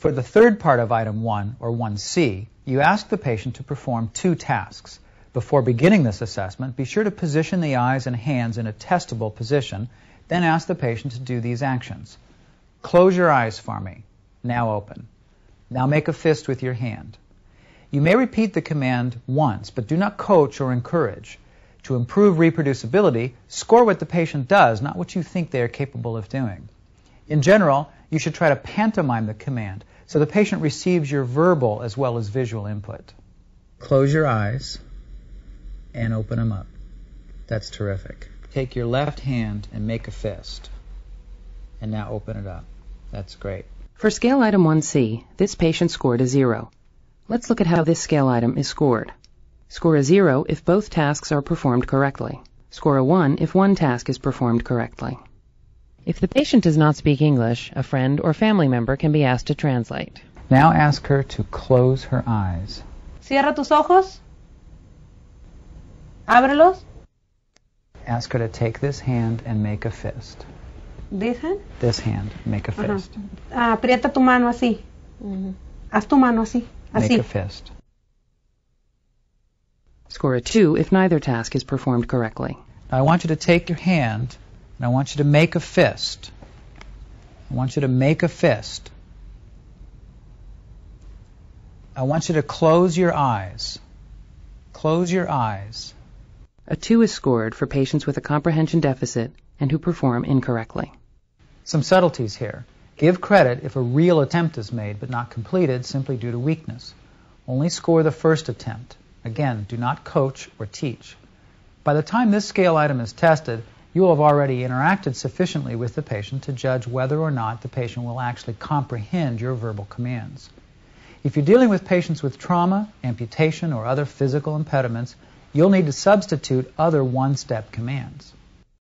For the third part of item 1, or 1C, you ask the patient to perform two tasks. Before beginning this assessment, be sure to position the eyes and hands in a testable position, then ask the patient to do these actions. Close your eyes for me. Now open. Now make a fist with your hand. You may repeat the command once, but do not coach or encourage. To improve reproducibility, score what the patient does, not what you think they are capable of doing. In general, you should try to pantomime the command so the patient receives your verbal as well as visual input. Close your eyes and open them up. That's terrific. Take your left hand and make a fist. And now open it up. That's great. For scale item 1C, this patient scored a 0. Let's look at how this scale item is scored. Score a 0 if both tasks are performed correctly. Score a 1 if one task is performed correctly. If the patient does not speak English, a friend or family member can be asked to translate. Now ask her to close her eyes. Cierra tus ojos. Ábrelos. Ask her to take this hand and make a fist. This hand. This hand, make a Ajá. fist. Ah, aprieta tu mano así. Haz tu mano así. Make Así. a fist. Score a 2 if neither task is performed correctly. Now I want you to take your hand and I want you to make a fist. I want you to make a fist. I want you to close your eyes. Close your eyes. A 2 is scored for patients with a comprehension deficit and who perform incorrectly. Some subtleties here. Give credit if a real attempt is made but not completed simply due to weakness. Only score the first attempt. Again, do not coach or teach. By the time this scale item is tested, you will have already interacted sufficiently with the patient to judge whether or not the patient will actually comprehend your verbal commands. If you're dealing with patients with trauma, amputation, or other physical impediments, you'll need to substitute other one-step commands.